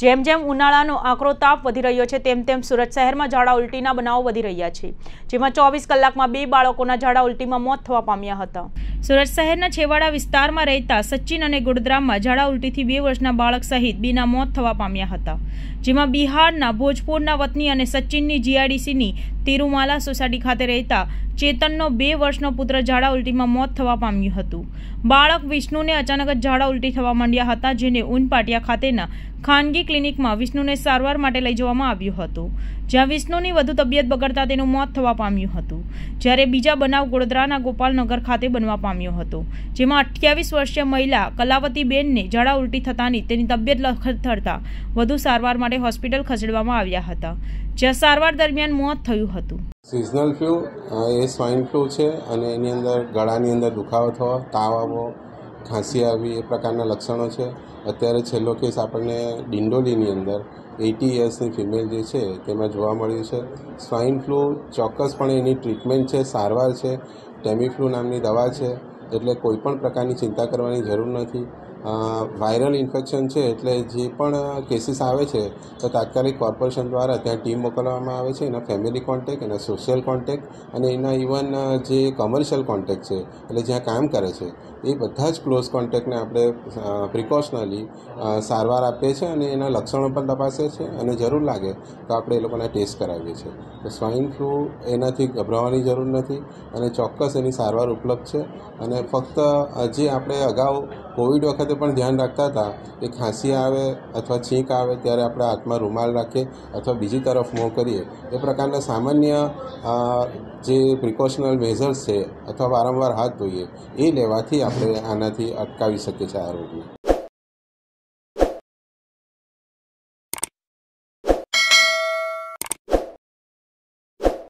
જેમ જેમ ઉનાળાનો આકરો તાપ વધી રહ્યો છે, તેમ તેમ સુરત શહેરમાં ઝાડા ઉલટીના બનાવો વધી રહ્યા છે, જેમાં ચોવીસ કલાકમાં બે બાળકોના ઝાડા ઉલટીમાં મોત થવા પામ્યા હતા. સુરત શહેરના છેવાડા વિસ્તારમાં રહેતા સચિન અને ગુડદ્રામમાં ઝાડા ઉલટીથી બે વર્ષના બાળક સહિત બેના મોત થવા પામ્યા હતા, જેમાં બિહારના ભોજપુરના વતની અને સચિનની જીઆઈડીસીની તિરુમાલા સોસાયટી ખાતે રહેતા ચેતનનો બે વર્ષનો પુત્ર ઝાડા ઉલટીમાં મોત થવા પામ્યું હતું. બાળક વિષ્ણુને અચાનક જ ઝાડા ઉલટી થવા માંડ્યા હતા, જેને ઉનપાટિયા ખાતેના ખાનગી ક્લિનિકમાં વિષ્ણુને સારવાર માટે લઈ જવામાં આવ્યું હતું. જ્યાં વિષ્ણુની વધુ તબિયત બગડતા તેનું મોત થવા પામ્યું હતું, જ્યારે બીજા બનાવ ગોડદરાના ગોપાલનગર ખાતે બનવા પામ્યો હતો, જેમાં અઠ્યાવીસ વર્ષીય મહિલા કલાવતીબેનને ઝાડા ઉલટી થતાની તેની તબિયત લથડતા વધુ સારવાર માટે હોસ્પિટલ ખસેડવામાં આવ્યા હતા. જ્યાં સારવાર દરમિયાન મોત થયું હતું. સિઝનલ ફ્લૂ એ સ્વાઇન ફ્લૂ છે અને એની અંદર ગળાની અંદર દુખાવો થવો, તાવ આવવો, ખાંસી આવી એ પ્રકારના લક્ષણો છે. અત્યારે છેલ્લો કેસ આપણને ડિંડોલીની અંદર એટી યર્સની ફિમેલ જે છે તેમાં જોવા મળ્યું છે. સ્વાઇન ફ્લૂ ચોક્કસપણે એની ટ્રીટમેન્ટ છે, સારવાર છે. ટેમીફ્લુ નામની દવા છે, એટલે કોઈપણ પ્રકારની ચિંતા કરવાની જરૂર નથી. વાયરલ ઇન્ફેક્શન છે એટલે જે પણ કેસીસ આવે છે, તો તાત્કાલિક કોર્પોરેશન દ્વારા ત્યાં ટીમ મોકલવામાં આવે છે, એના ફેમિલી કોન્ટેક એના સોશિયલ કોન્ટેક અને એના ઇવન જે કમર્શિયલ કોન્ટેક છે, એટલે જ્યાં કામ કરે છે, એ બધા જ ક્લોઝ કોન્ટેક્ટને આપણે પ્રિકોશનલી સારવાર આપીએ છીએ અને એના લક્ષણો પણ તપાસે છે અને જરૂર લાગે તો આપણે એ લોકોના ટેસ્ટ કરાવીએ છીએ. તો સ્વાઇન ફ્લૂ એનાથી ગભરાવાની જરૂર નથી અને ચોક્કસ એની સારવાર ઉપલબ્ધ છે અને ફક્ત જે આપણે અગાઉ કોવિડ વખતે પણ ધ્યાન રાખતા હતા કે ખાંસી આવે અથવા છીંક આવે ત્યારે આપણે હાથમાં રૂમાલ રાખીએ અથવા બીજી તરફ મોં કરીએ. એ પ્રકારના સામાન્ય જે પ્રિકોશનલ મેઝર્સ છે અથવા વારંવાર હાથ ધોઈએ, એ લેવાથી આપણે આનાથી અટકાવી શકીએ છીએ આ રોગને